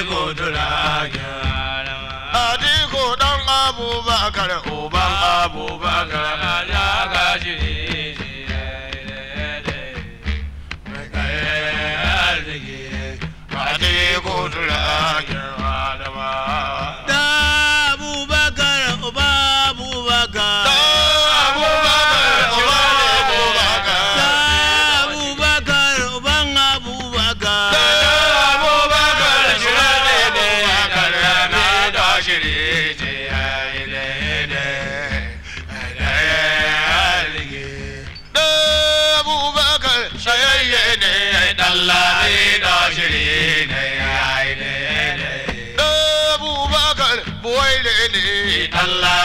Adiko Turagen Adiko ɗan Abubakar Allah.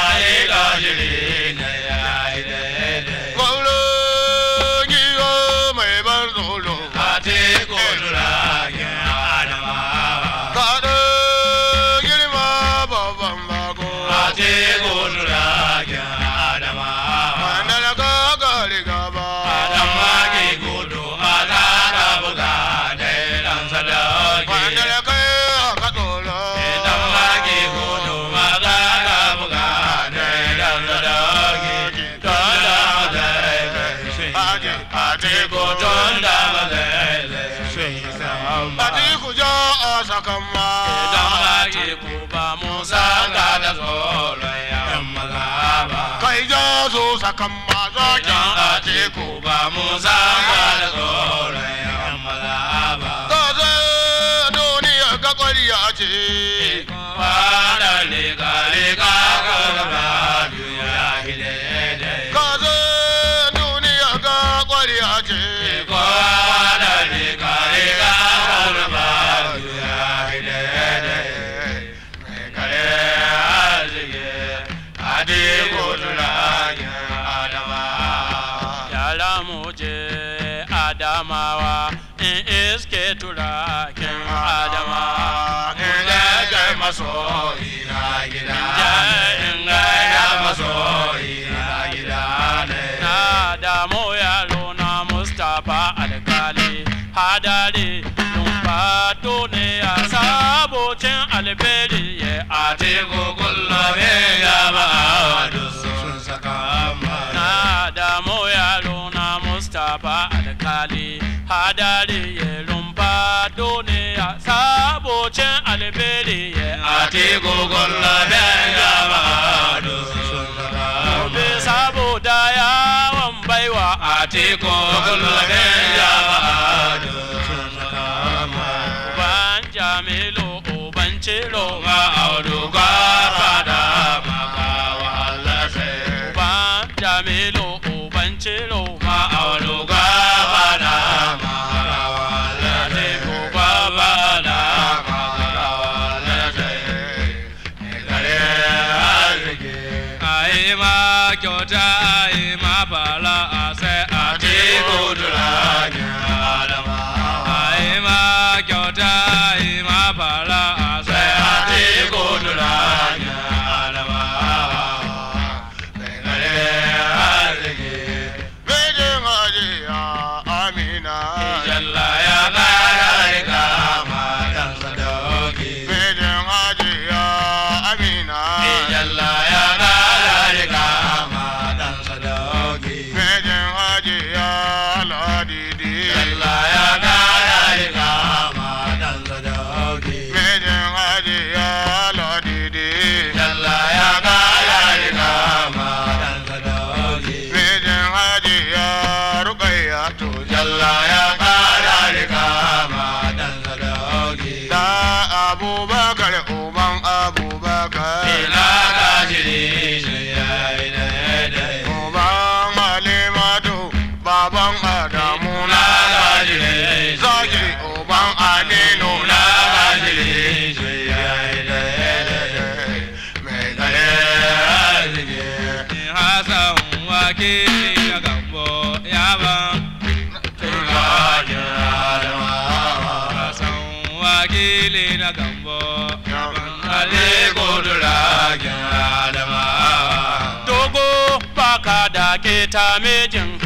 Sakan ma. Idan Musa ga da tsoron yan mazaba. Kai ja su sakan ma zaki. Idan ake kuba Musa ga da tsoron yan mazaba. Ka zai duniya ga ƙwariya ce. Jajar masoyi na gida in gaya masoyi na gida ne. Na damu yaro na Mustapha alkali. Hadari ne a sabocin alberi. Ya ate gugullabe ya ba sun saka Na damu yaro na Mustapha alkali. Hadari ya lumfato ne sabocin alberi ya ate gugullabe ya ba sun saka Gobe saboda yawon baiwa a teko gulbin jama'a sun kama. Uban Jamilu uban Ciro ma auduga fada maka wahala sai. Uban Jamilu uban Ciro kyauta ai ma bala a Abubakar uban Abubakar. Ina gajiri shi ya yi daidai. Uban Halimatu. Baban Adamu na gajiri Zaki uban na. Mai kare arziki. Wakili na gambo na gambo aliko turajen adamawa. Dogo baka da ke ta mejin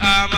um,